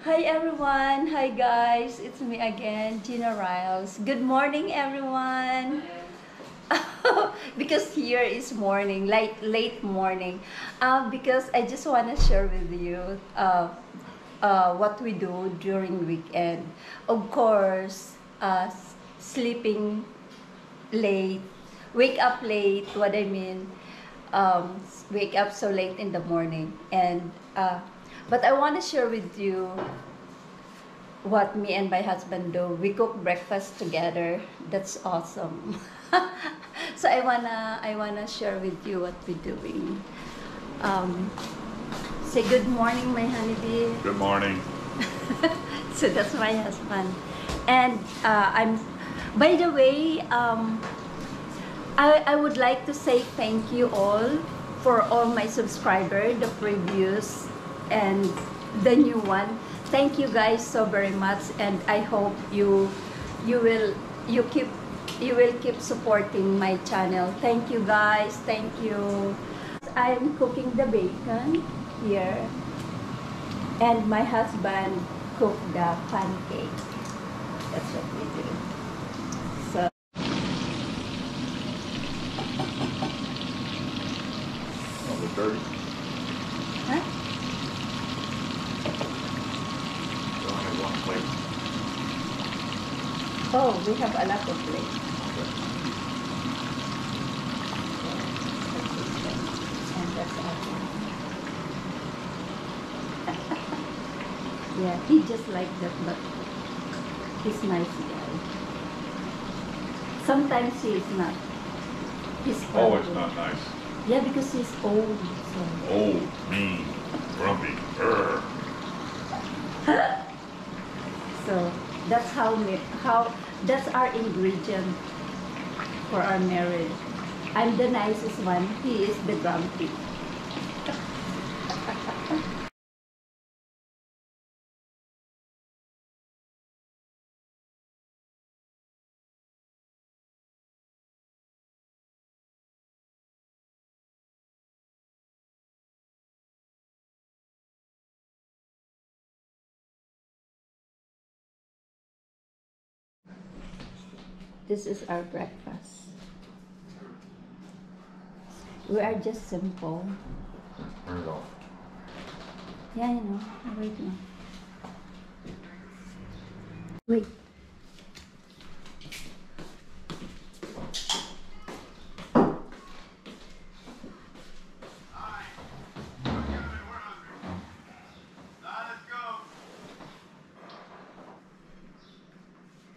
Hi everyone! Hi guys! It's me again, Gina Ryals. Good morning everyone! because here is morning, late late morning. Uh, because I just want to share with you uh, uh, what we do during weekend. Of course, uh, sleeping late, wake up late, what I mean, um, wake up so late in the morning. And uh, But I want to share with you what me and my husband do. We cook breakfast together. That's awesome. so I wanna I wanna share with you what we're doing. Um, say good morning, my honeybee. Good morning. so that's my husband. And uh, I'm, by the way, um, I, I would like to say thank you all for all my subscribers, the previous and the new one. Thank you guys so very much and I hope you you will you keep you will keep supporting my channel. Thank you guys. Thank you. I'm cooking the bacon here and my husband cooked the pancake. That's what we do. So On dirty. huh? We only have one plate. Oh, we have a lot of plates. And that's awesome. yeah, he just like that, but he's nice guy. Sometimes he is not. He's Oh, it's not nice. Yeah, because he's old. So. Old, mean, grumpy. Urgh. That's how we, how that's our ingredient for our marriage. I'm the nicest one. He is the grumpy. This is our breakfast. We are just simple. Turn it off. Yeah, you know. Wait no. Wait.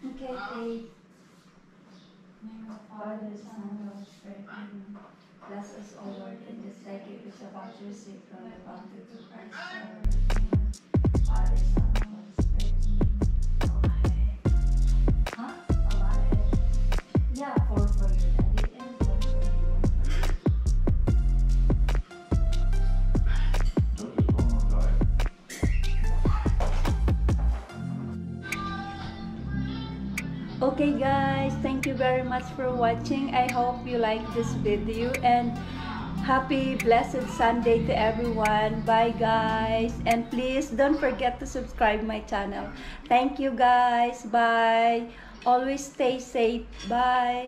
Okay, Kate. Father, Son. Bless us, O Lord, in this give us about to receive from the bounty of Christ. our Okay guys, thank you very much for watching. I hope you like this video and happy blessed Sunday to everyone. Bye guys. And please don't forget to subscribe my channel. Thank you guys. Bye. Always stay safe. Bye.